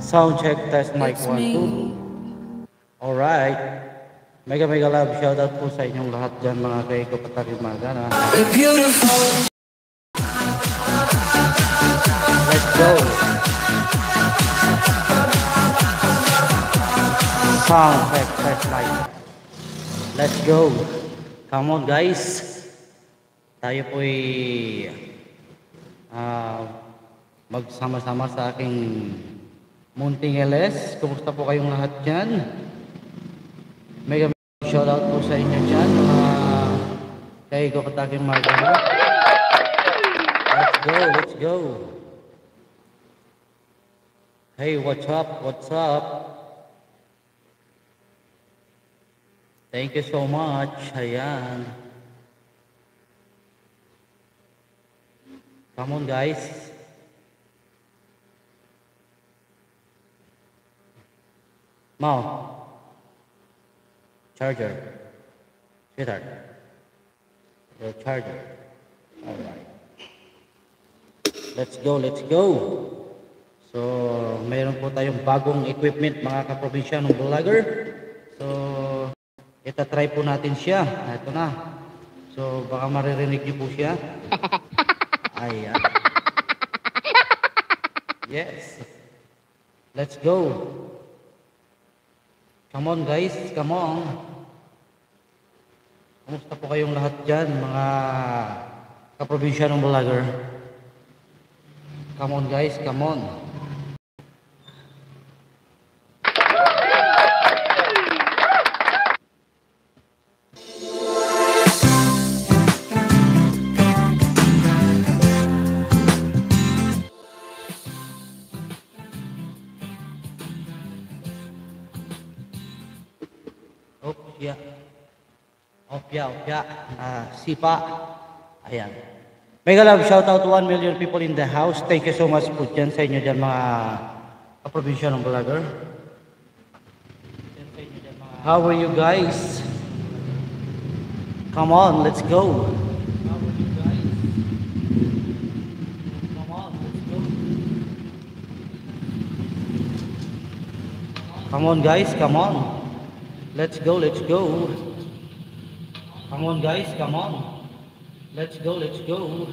Sound check, test mic It's 1, me. 2. Alright. Mega mega love shoutout po sa inyong lahat dyan mga kaiko patarimaga na. Let's go. Sound check, test mic. Let's go. Come on guys. Tayo po'y ah, magsama-sama sa aking munting LS. Kumusta po kayong lahat dyan? Mega shoutout po sa inyo dyan. Mga kayo ko pataking mga Let's go, let's go. Hey, what's up? What's up? Thank you so much. Ayan. Come on, guys. Mau. Charger. Sweetheart. Your charger. All right. Let's go, let's go. So, mayroon po tayong bagong equipment mga kaprobinsyanong vlogger. So, itatry po natin siya. Ah, Ito na. So, baka maririnig niyo po siya. Ayan. Yes. Let's go. Come on guys, come on. Kumusta po kayong lahat dyan, mga kaprobinsyanong vlogger? Come on guys, come on. Sipa. Ayan. Mega love, shout out to 1 million people in the house. Thank you so much po dyan sa inyo dyan mga kaprobinsya ng vlogger. How are you guys? Come on, let's go. Come on guys, come on. Let's go, let's go. Come on guys, come on. Let's go, let's go.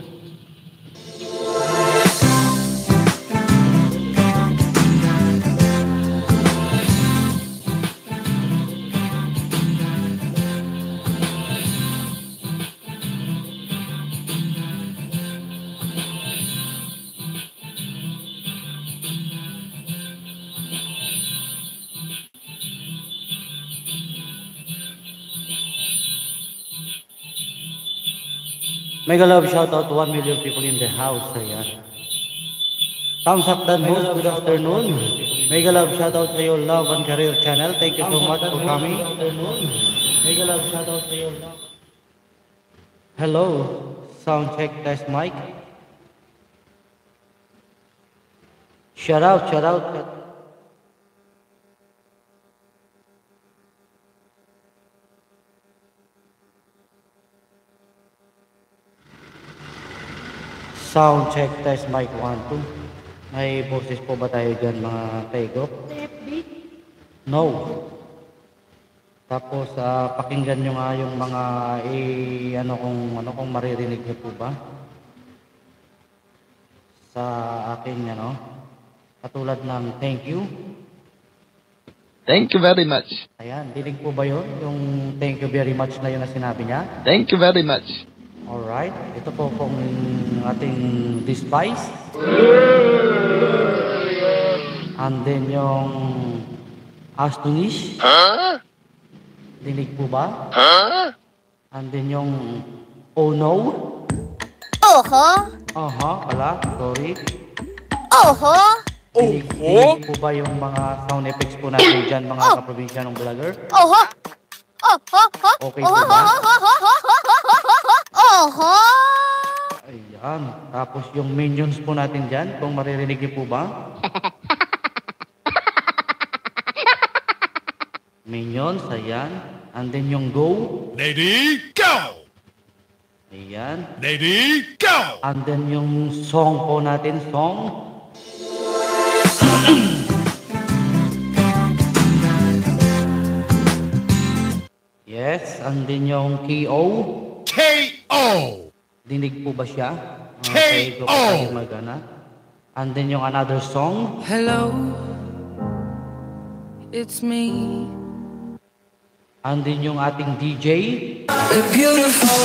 Mega love shout out to 1 million people in the house. Ayan. Thumbs up dan host, good afternoon. Mega love shout out to your love and career channel. Thank you so much for coming. Mega love shout out to your love. Hello, sound check test mic. Shout out, shout out. Sound check test mic 1, 2. May boses po ba tayo dyan mga kaigop? No. Tapos ah, pakinggan nyo nga yung mga eh, ano kung ano kung maririnig niyo po ba sa aking ano katulad ng thank you. Thank you very much. Ayan, dinig po ba yun? Yung thank you very much na yun na sinabi niya? Thank you very much. Alright, ito po pong ating despise. And then yung astonish. Dinig po ba? And then yung oh no. Oho! Aha, wala, sorry. Oho! Dinig, dinig po ba yung mga sound effects po natin dyan, mga kaprobinsya ng vlogger? Oho! Oho! Okay po ba? Oho! Oho! Ayan. Tapos yung minions po natin dyan, kung maririnig niyo po ba? minions, ayan. And then yung go. Lady, go! Ayan. Lady, go! And then yung song po natin, song. yes, and then yung KO. K.O. Dinig po ba siya? Mga K.O. kapatid magana. Andin yung another song. Hello, it's me. Andin yung ating DJ. The beautiful.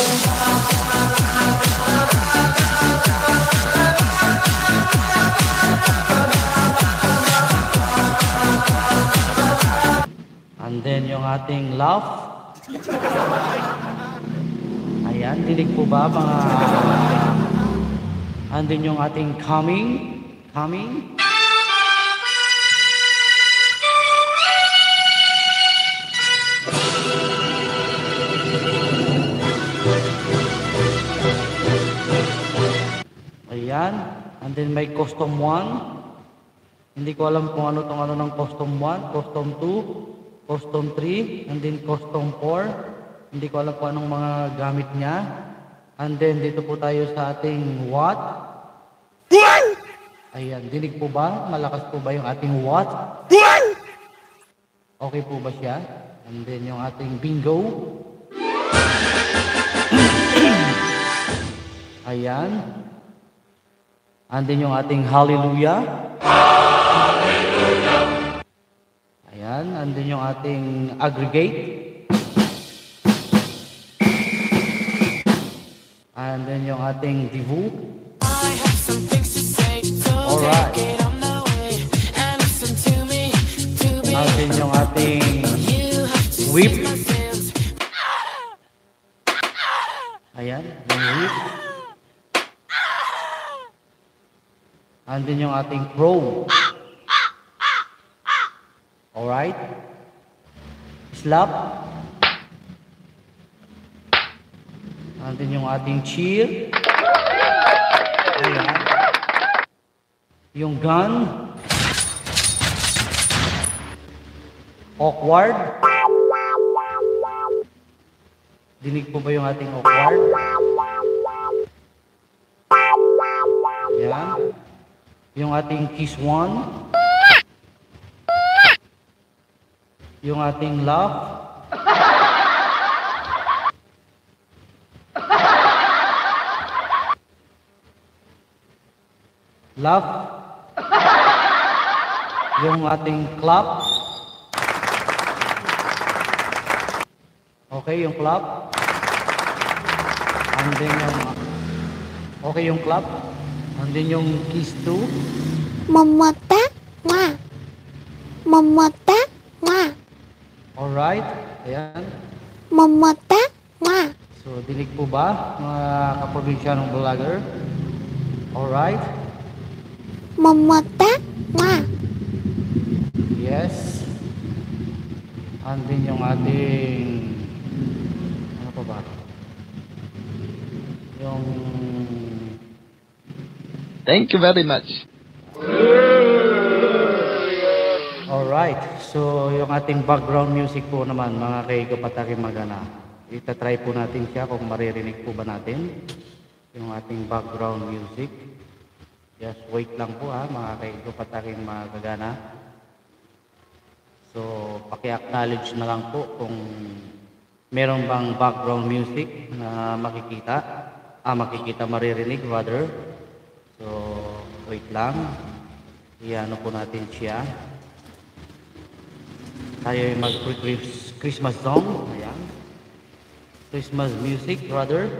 And then yung ating laugh. Ayan, dinig po ba mga... Andin yung ating coming. Coming. Ayan. And then may custom 1. Hindi ko alam kung ano tong ano ng custom 1, custom 2, custom 3, and then custom 4. Hindi ko alam kung anong mga gamit niya. And then dito po tayo sa ating watt. Ayan, dinig po ba? Malakas po ba yung ating watt? Okay po ba siya? And then yung ating bingo. Ayan. And then yung ating hallelujah. Ayan. And then yung ating aggregate. And then yung ating divu. Alright. And then yung ating whip. Ayan. Yung whip. And then yung ating crow. Alright. Slap. And then yung ating cheer. Ayan. Yung gun. Awkward. Dinig po ba yung ating awkward? Ayan. Yung ating kiss one. Yung ating laugh. Laugh. Yung ating clap. Okay, yung clap. And then yung... Okay, yung clap. And then yung kiss two. Mamata. Mwah. Mamata. Mwah. Alright. Ayan. Mamata. Mwah. So, dinig po ba, mga kaprobinsyanong vlogger? Alright. Mamata. Mwah. Yes. And then yung ating... Ano pa ba? Yung... Thank you very much. Alright. So, yung ating background music po naman, mga kaigo pataki magana. Itatry po natin siya kung maririnig po ba natin. Yung ating background music. Just wait lang po ha, mga kaigo pataki magagana. So, paki-acknowledge na lang po kung meron bang background music na makikita. Ah, makikita, maririnig rather. So, wait lang. Iano po natin siya. Tayo ay mag-Christmas song. Ayan. Christmas music, rather.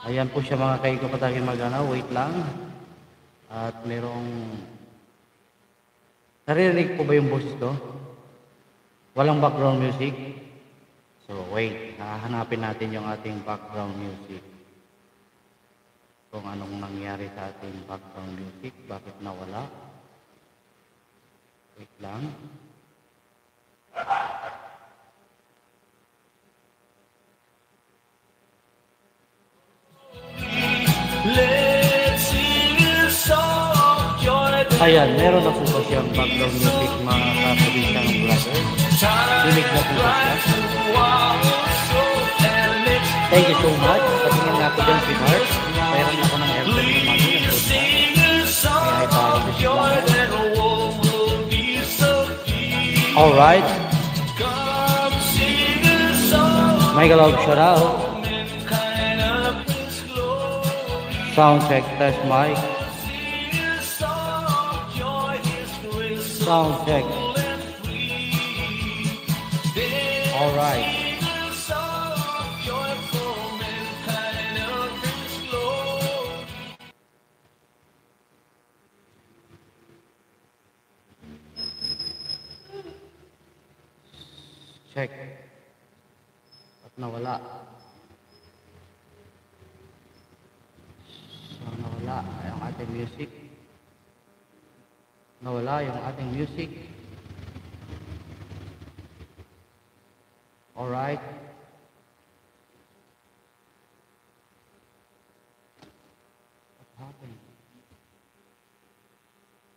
Ayan po siya mga kaigo patagin magana. Wait lang. At merong... Naririnig po ba yung boses ko? Walang background music? So, wait. Hahanapin natin yung ating background music. Kung anong nangyari sa ating background music. Bakit nawala? Wait lang. Ayan, meron na po ba siyang background music mga kapatid ng brother? Dinig na po ba siya? Thank you so much. Patingin na ako dyan si Mark. Meron ako ng airplane na mami ng brother. Kaya ay parang ko siya. Alright. Sound check, test mic. Sound check. All right. Check. At nawala. So, nawala yung ating music. Nawala yung ating music. Alright. What happened?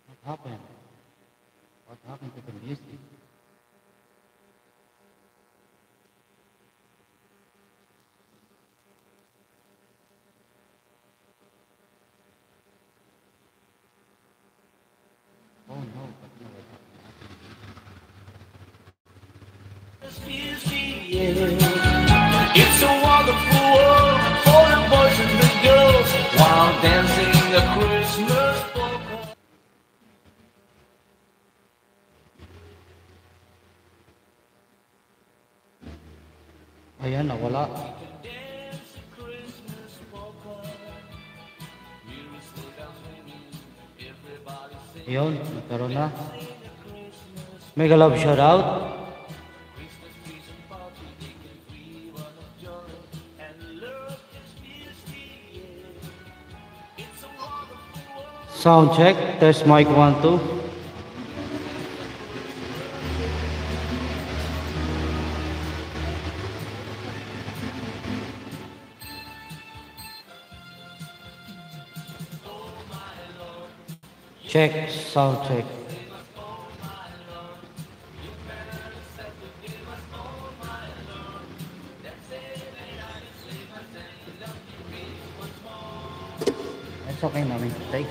What happened? What happened to the music? It's a wonderful world for the boys and the girls while dancing the Christmas polka. Ayan, nawala. Ayun, nagkaroon na. Mega love shout out. Sound check, test mic 1 2. Check, sound check.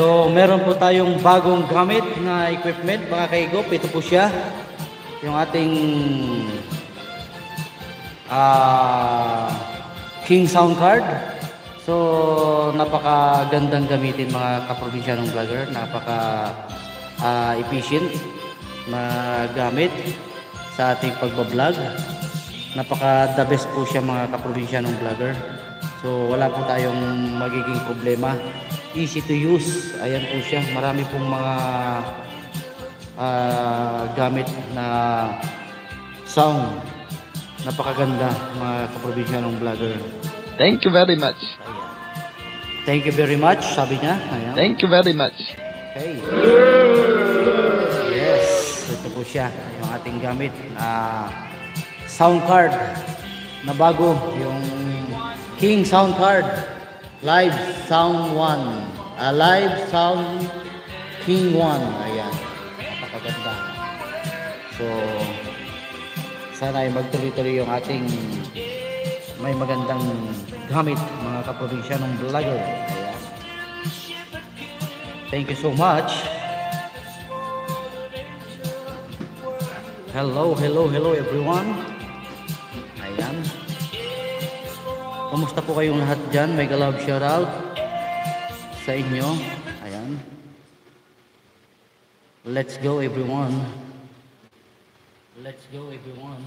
So, meron po tayong bagong gamit na equipment, mga kaigop. Ito po siya. Yung ating ah King Sound Card. So, napakagandang gamitin mga kaprobinsya ng vlogger. Napaka ah, efficient na gamit sa ating pagbablog. Napaka the best po siya mga kaprobinsya ng vlogger. So wala po tayong magiging problema. Easy to use. Ayan po siya. Marami pong mga ah, gamit na sound. Napakaganda mga kaprobinsya ng vlogger. Thank you very much. Thank you very much, sabi niya. Ayan. Thank you very much. Okay. Yes, ito po siya, yung ating gamit na sound card na bago, yung King Sound Card Live Sound 1. Ah, live Sound King 1. Ayan. Napakaganda. So, sana ay magtuloy-tuloy yung ating may magandang gamit mga kaprobinsya ng vlogger. Ayan. Thank you so much. Hello, hello, hello everyone. Kumusta po kayong lahat dyan? Mega love shout out sa inyo. Ayan. Let's go everyone. Let's go everyone.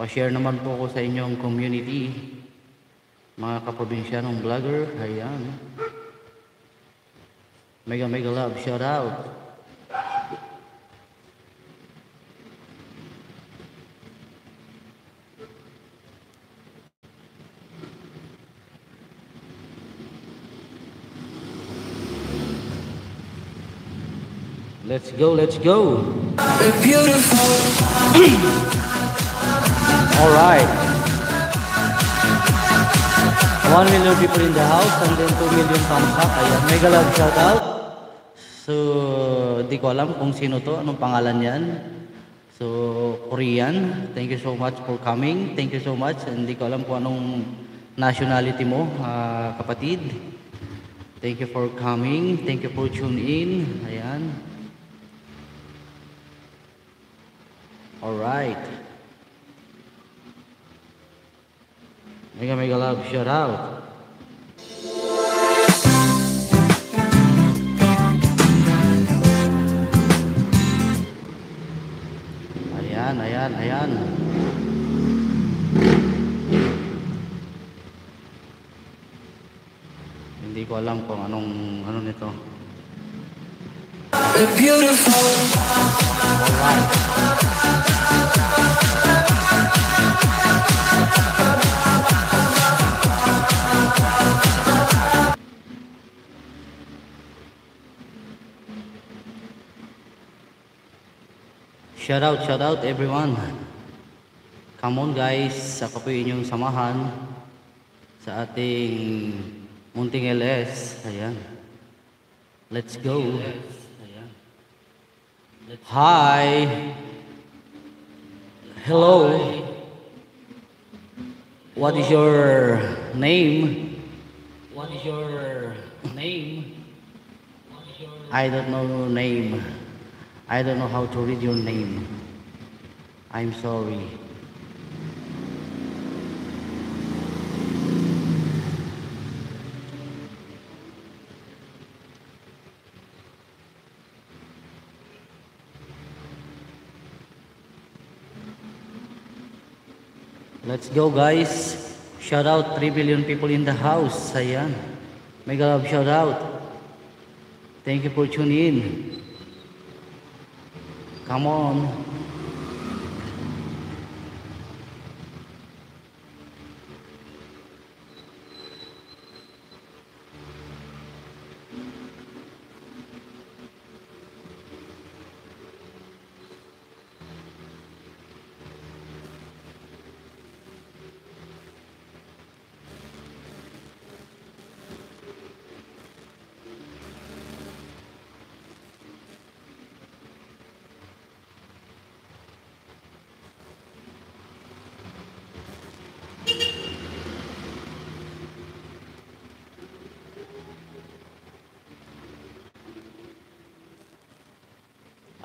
Pa-share naman po ko sa inyong community. Mga kaprobinsyanong vlogger. Ayan. Mega mega love shout out. Let's go, let's go. A beautiful Alright. 1 million people in the house and then 2 million thumbs up. Ayan, mega love shoutout. So, di ko alam kung sino to, anong pangalan yan. So, Korean, thank you so much for coming. Thank you so much. And di ko alam kung anong nationality mo, ah, kapatid. Thank you for coming. Thank you for tune in. Ayan. Alright. Mega mega love shout out. Ayan, ayan, ayan. Hindi ko alam kung anong ano nito. We're beautiful. Shout out, shout out everyone. Come on guys, ako po inyong samahan sa ating munting LS. Ayan. Let's go. Ayan. Hi. Hello. What is your name? What is your name? I don't know your name. I don't know how to read your name. I'm sorry. Let's go guys. Shout out 3 billion people in the house. Ayan. Mega love shout out. Thank you for tuning in. Come on.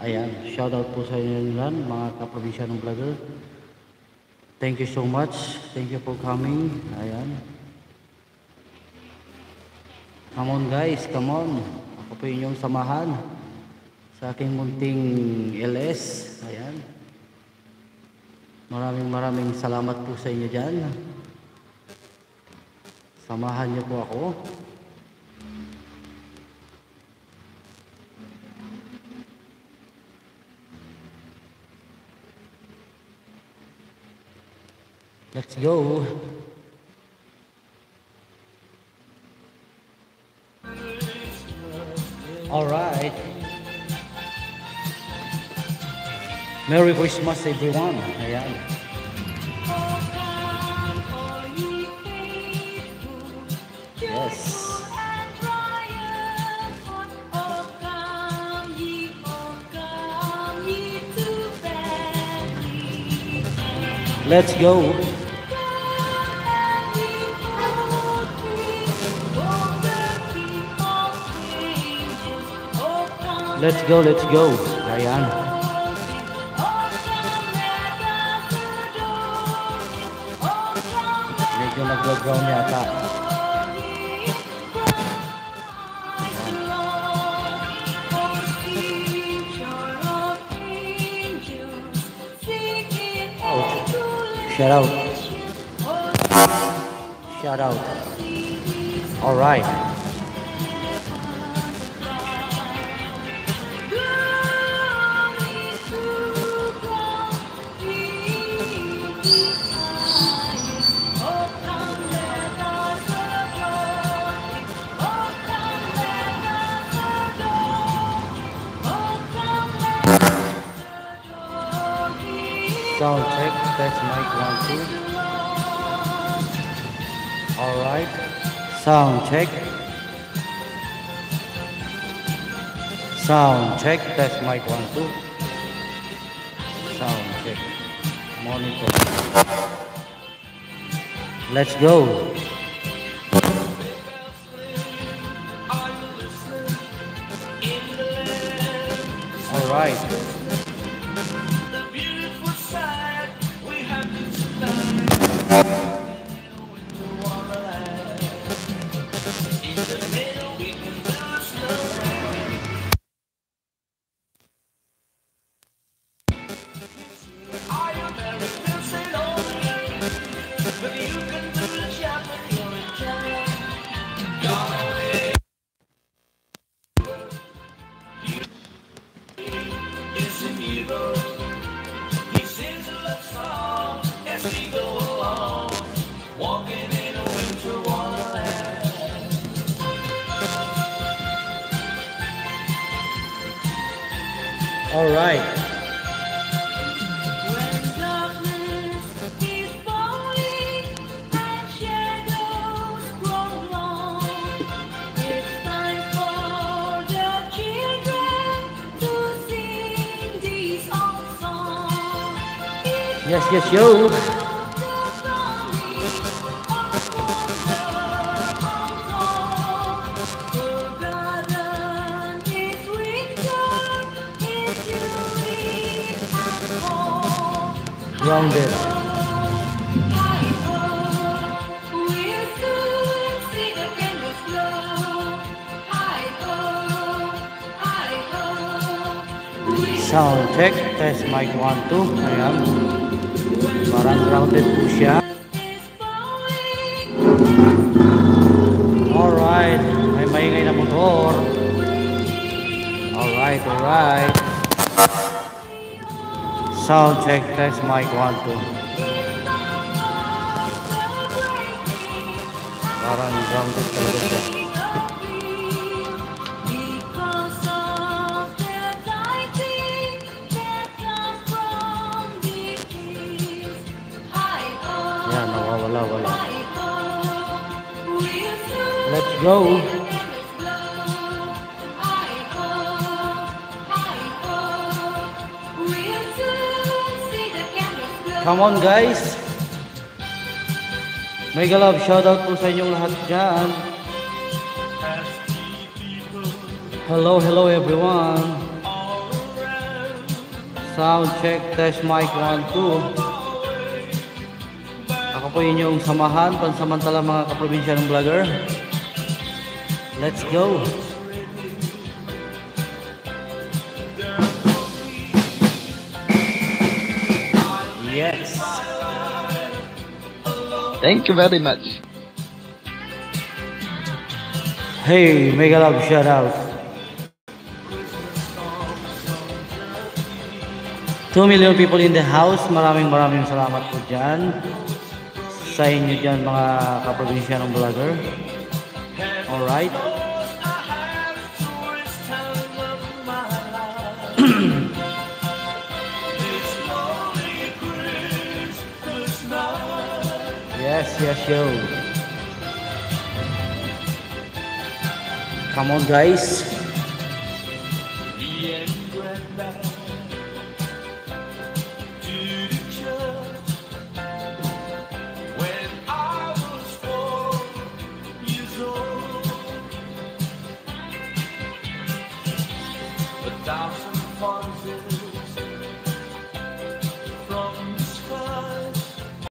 Ayan, shout out po sa inyo lahat, mga kaprobisyanong vlogger. Thank you so much. Thank you for coming. Ayan. Come on guys, come on. Ako po inyong samahan sa aking munting LS. Ayan. Maraming maraming salamat po sa inyo dyan. Samahan niyo po ako. Let's go. All right. Merry Christmas everyone. Yes. Let's go. Let's go, let's go. Ayan. Medyo nag-ground yata. Shout out. Shout out. All right. Test mic one, two. Alright. Sound check. Sound check, test mic one, two. Sound check. Monitor. Let's go. To wonderland. It's chilly and cold. Grounded. Sound check, test mic 1, 2. Ayan. Parang grounded po siya. Alright. May maingay na motor. Alright, alright. Sound check, test mic 1, 2. Parang grounded talaga siya. Glow. Come on guys. Mega love shoutout po sa inyong lahat dyan. Hello, hello everyone. Sound check, test mic 1, 2. Ako po inyong samahan, pansamantala mga kaprobinsya ng vlogger. Let's go. Yes. Thank you very much. Hey, mega love shout out. 2 million people in the house. Maraming maraming salamat po dyan. Sa inyo dyan mga kaprobinsya ng vlogger. Alright. Yes, yes, yo. Come on, guys.